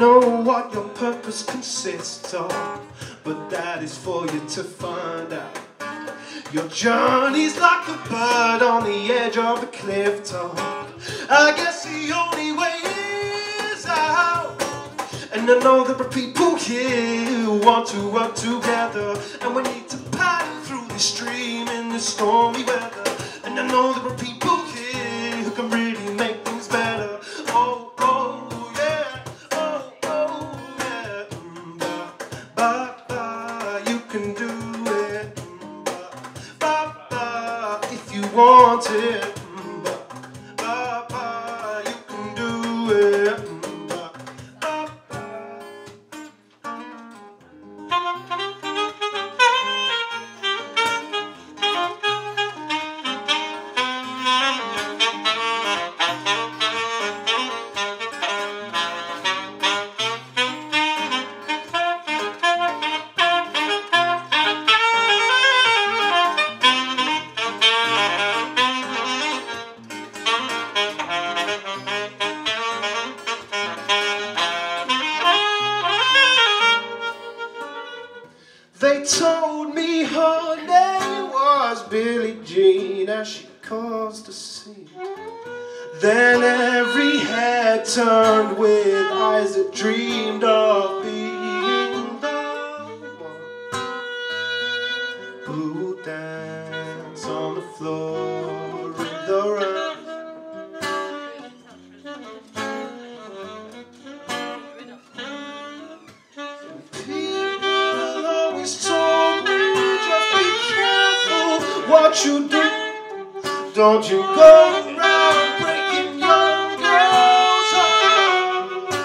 know what your purpose consists of, but that is for you to find out. Your journey's like a bird on the edge of a cliff top. I guess the only way is out. And I know there are people here who want to work together. And we need to paddle through the stream in the stormy weather. You want it. Mm, ba, ba, ba. You can do it. Told me her name was Billie Jean as she caused a scene. Then every head turned with eyes that dreamed of being the one who would dance on the floor what you do. Don't you go around breaking young girls' hearts.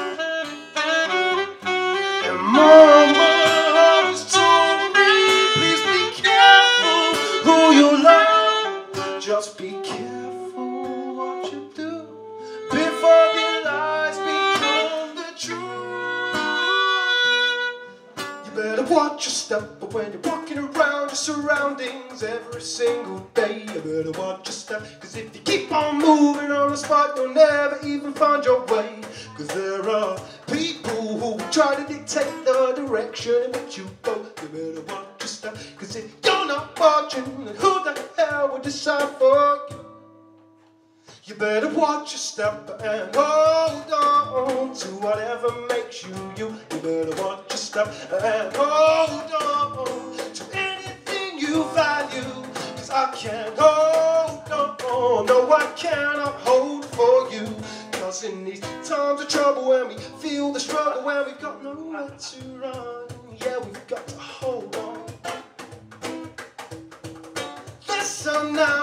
And Mama always told me, please be careful who you love. Just be watch your step when you're walking around your surroundings every single day. You better watch your step, cause if you keep on moving on the spot, you'll never even find your way. Cause there are people who try to dictate the direction in which you go. You better watch your step, cause if you're not watching, then who the hell will decide for you? You better watch your step and hold on to whatever you you. You better watch your step and hold on to anything you value. Cause I can't hold on, no, I cannot hold for you. Cause in these times of trouble, when we feel the struggle, when we've got nowhere to run, yeah, we've got to hold on. Listen now.